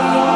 Oh.